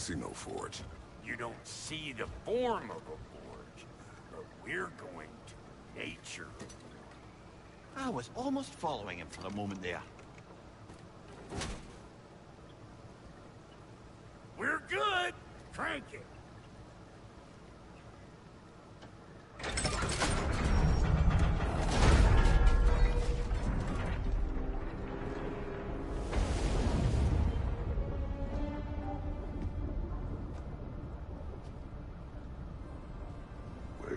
see no forge. You don't see the form of a forge, but we're going to nature. I was almost following him for a moment there. We're good. Crank it.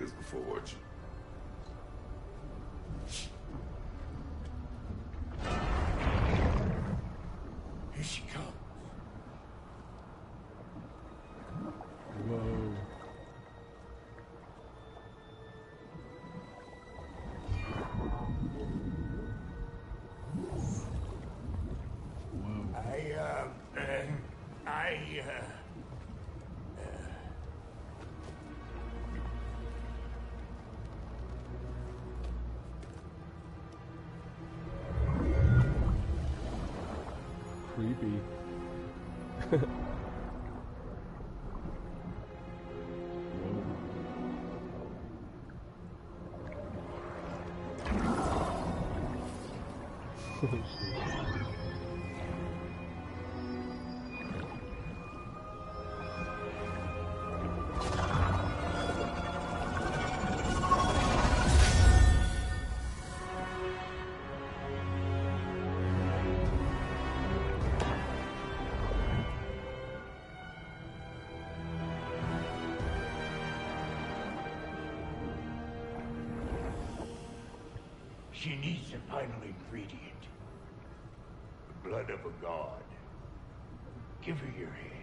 The forge? Here she comes. Whoa. Whoa. I, uh, uh I, uh... Creepy. Oh, She needs the final ingredient. The blood of a god. Give her your hand.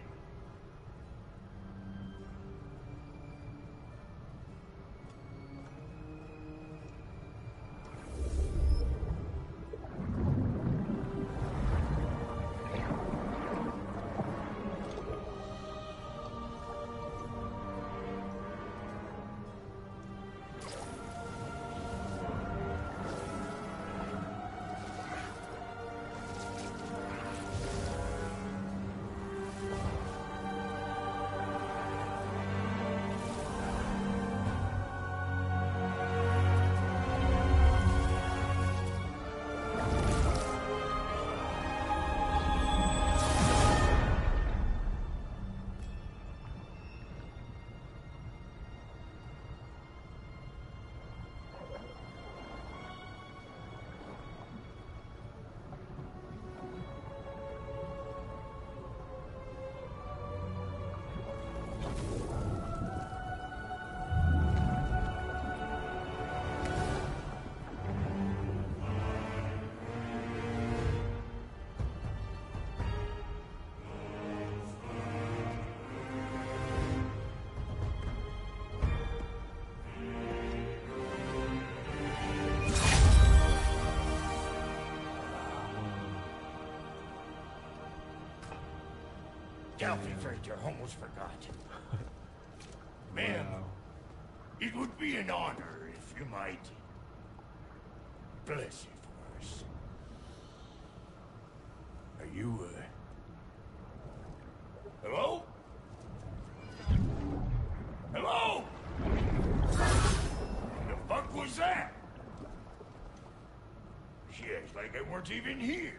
Delphi Frater almost forgot. Ma'am, Wow. it would be an honor if you might bless it for us. Are you, uh... Hello? Hello? The fuck was that? She acts like I weren't even here.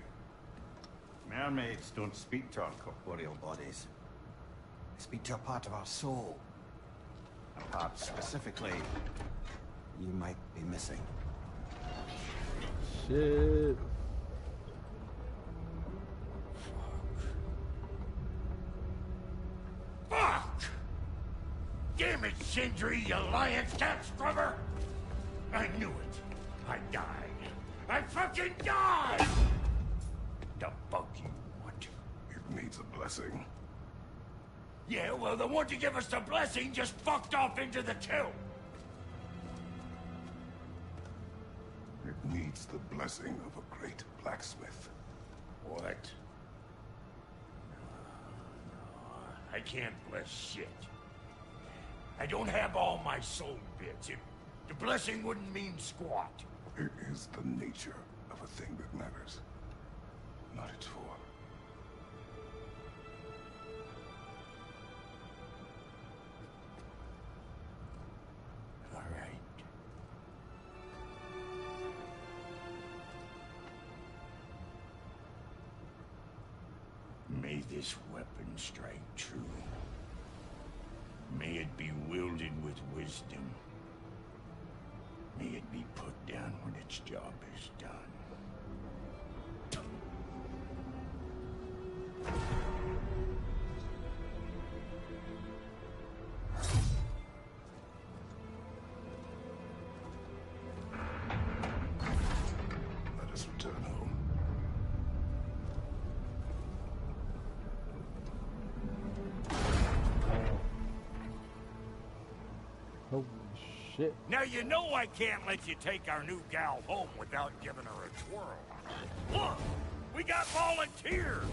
Mermaids don't speak to our corporeal bodies. They speak to a part of our soul. A part specifically you might be missing. Shit. Fuck! Damn it, Sindri, you lion cat scrubber! I knew it. I died. I fucking died! The fuck you want? It needs a blessing. Yeah, well, the one to give us the blessing just fucked off into the tomb. It needs the blessing of a great blacksmith. What? I can't bless shit. I don't have all my soul bits. It, the blessing wouldn't mean squat. It is the nature of a thing that matters, not it's for. All right. May this weapon strike true. May it be wielded with wisdom. May it be put down when its job is done. Holy shit. Now you know I can't let you take our new gal home without giving her a twirl. Look, we got volunteers.